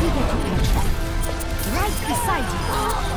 Right beside you.